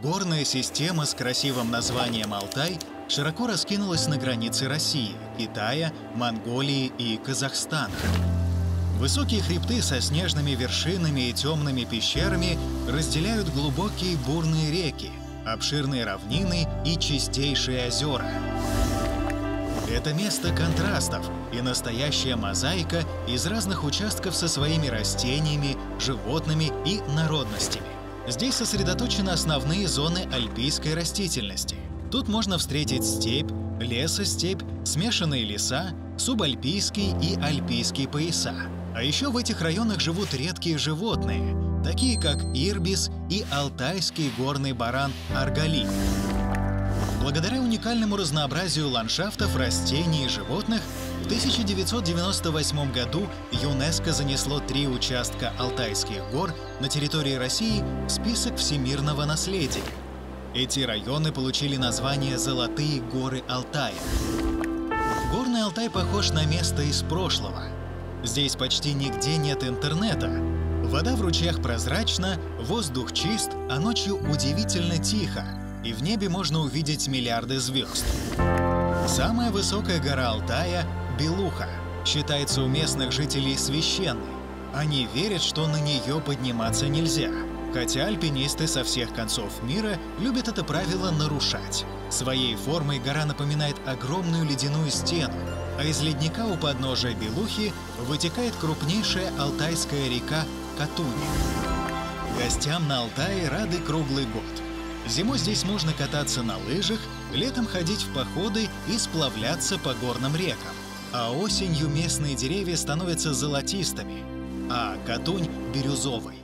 Горная система с красивым названием Алтай широко раскинулась на границе России, Китая, Монголии и Казахстана. Высокие хребты со снежными вершинами и темными пещерами разделяют глубокие бурные реки, обширные равнины и чистейшие озера. Это место контрастов и настоящая мозаика из разных участков со своими растениями, животными и народностями. Здесь сосредоточены основные зоны альпийской растительности. Тут можно встретить степь, лесостепь, смешанные леса, субальпийский и альпийский пояса. А еще в этих районах живут редкие животные, такие как ирбис и алтайский горный баран аргали. Благодаря уникальному разнообразию ландшафтов, растений и животных, 1998 году ЮНЕСКО занесло три участка Алтайских гор на территории России в список всемирного наследия. Эти районы получили название «Золотые горы Алтая». Горный Алтай похож на место из прошлого. Здесь почти нигде нет интернета. Вода в ручьях прозрачна, воздух чист, а ночью удивительно тихо, и в небе можно увидеть миллиарды звезд. Самая высокая гора Алтая — Белуха, считается у местных жителей священной. Они верят, что на нее подниматься нельзя, хотя альпинисты со всех концов мира любят это правило нарушать. Своей формой гора напоминает огромную ледяную стену, а из ледника у подножия Белухи вытекает крупнейшая алтайская река Катуни. Гостям на Алтае рады круглый год. Зимой здесь можно кататься на лыжах, летом ходить в походы и сплавляться по горным рекам. А осенью местные деревья становятся золотистыми, а Катунь — бирюзовой.